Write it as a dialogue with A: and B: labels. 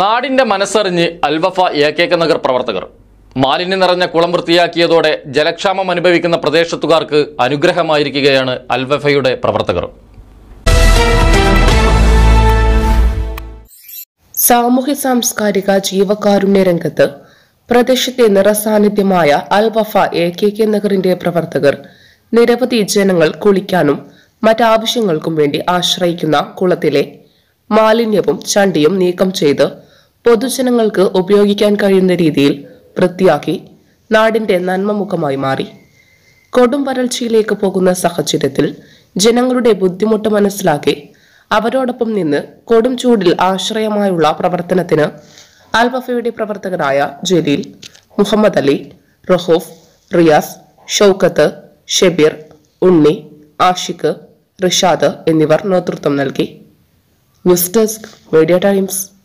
A: നാടിന്റെ മനസ്സറിഞ്ഞ് Alwafa A K K Nagar പ്രവർത്തകർ. മാലിന്യം നിറഞ്ഞ കുളം വൃത്തിയാക്കിയതോടെ ജലക്ഷാമം അനുഭവിക്കുന്ന പ്രദേശത്തുകാർക്ക് അനുഗ്രഹമായിരിക്കുകയാണ് അൽവഫയുടെ പ്രവർത്തകർ.
B: സാമൂഹ്യ സാംസ്കാരിക ജീവകാരുണ്യ രംഗത്ത് പ്രദേശത്തെ നിറസാന്നിധ്യമായ അൽവഫ എ കെ കെ നഗറിന്റെ പ്രവർത്തകർ നിരവധി ജനങ്ങൾ കുളിക്കാനും മറ്റാവശ്യങ്ങൾക്കും വേണ്ടി ആശ്രയിക്കുന്ന കുളത്തിലെ മാലിന്യവും ചണ്ടിയും നീക്കം ചെയ്ത് പൊതുജനങ്ങൾക്ക് ഉപയോഗിക്കാൻ കഴിയുന്ന രീതിയിൽ വൃത്തിയാക്കി നാടിന്റെ നന്മമുഖമായി മാറി. കൊടും വരൾച്ചയിലേക്ക് പോകുന്ന സാഹചര്യത്തിൽ ജനങ്ങളുടെ ബുദ്ധിമുട്ട് മനസ്സിലാക്കി അവരോടൊപ്പം നിന്ന് കൊടും ചൂടിൽ ആശ്രയമായുള്ള പ്രവർത്തനത്തിന് അൽബഫയുടെ പ്രവർത്തകരായ ജലീൽ മുഹമ്മദ് അലി റഹൂഫ് റിയാസ് ഷൌക്കത്ത് ഷെബീർ ഉണ്ണി ആഷിഖ് റിഷാദ് എന്നിവർ നേതൃത്വം നൽകി. News desk media times.